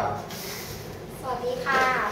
ครับ สวัสดีค่ะ